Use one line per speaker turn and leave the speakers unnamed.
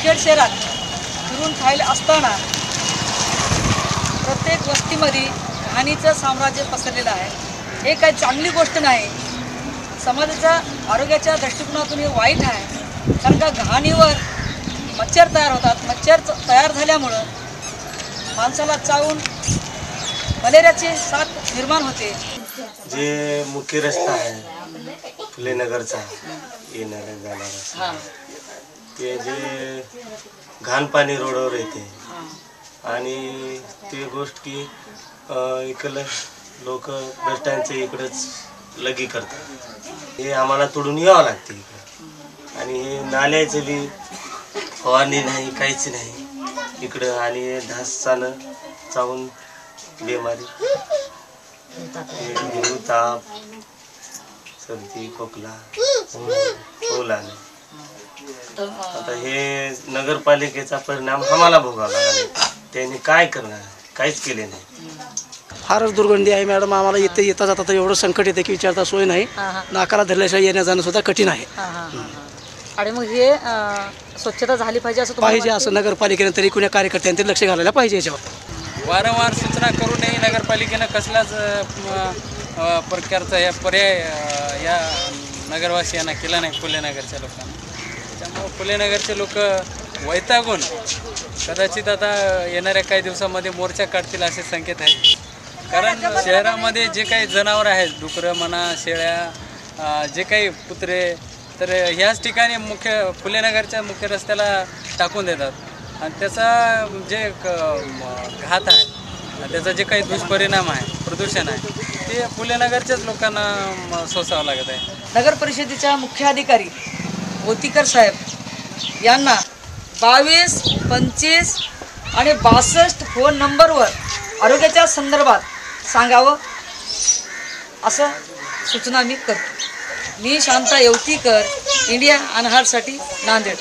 मुखेड शहरात फिरून खायला असताना प्रत्येक वस्तीमध्ये घाणीचं साम्राज्य पसरलेलं आहे. हे काही चांगली गोष्ट नाही. समाजाच्या आरोग्याच्या दृष्टिकोनातून हे वाईट आहे. कारण का घाणीवर मच्छर तयार होतात. मच्छर तयार झाल्यामुळं माणसाला चावून मलेरियाची साथ निर्माण होते.
जे मुख्य रस्ता आहे फुलेनगरचा येणाऱ्या जाणारा ते जे घाणपाणी रोडवर येते. आणि ती गोष्ट की इकडलं लोक बस इकडंच लगी करतात. हे आम्हाला तोडून यावं लागते इकडं. आणि हे नाल्याचं बी फवारणी नाही काहीच नाही. इकडं आणि हे चावून बेमारी. ताप सर्दी खोकला हो होऊ आता हे नगरपालिकेचा परिणाम आम्हाला भोगावा लागला त्यांनी काय करणार? काहीच केले नाही.
फारच दुर्गंधी आहे मॅडम. आम्हाला इथे येता जाता तर एवढं संकट येते की विचारता सोय नाही. नाकाला धरल्याशिवाय येण्या जाणं सुद्धा कठीण आहे.
आणि मग हे अं, स्वच्छता झाली पाहिजे असं तुम्हाला
पाहिजे असं नगरपालिकेने तरी कुण्या कार्यकर्त्यांनी तरी लक्ष घालायला पाहिजे याच्यावर.
वारंवार सूचना करूनही नगरपालिकेनं कसलाच अ, म, अ, प्रकारचा या पर्याय अ, या नगरवासियांना केला नाही फुलेनगरच्या लोकांना. त्यामुळं फुलेनगरचे लोक वैतागून कदाचित आता येणाऱ्या काही दिवसामध्ये मोर्चा काढतील असे संकेत आहेत. कारण शहरामध्ये जे काही जनावर आहेत डुकरं म्हणा शेळ्या जे काही कुत्रे तर ह्याच ठिकाणी मुख्य फुलेनगरच्या मुख्य रस्त्याला टाकून देतात. आणि त्याचा जे क- घात आहे त्याचा जे काही दुष्परिणाम आहे प्रदूषण आहे ते फुलेनगरच्याच लोकांना म, सोसावं लागत आहे.
नगर परिषदेच्या मुख्याधिकारी मोतीकर साहेब यांना बावीस पंचवीस आणि बासष्ट फोन नंबरवर आरोग्याच्या संदर्भात सांगावं असं सूचना मी करतो. मी शांता येवतीकर इंडिया अनहारसाठी नांदेड.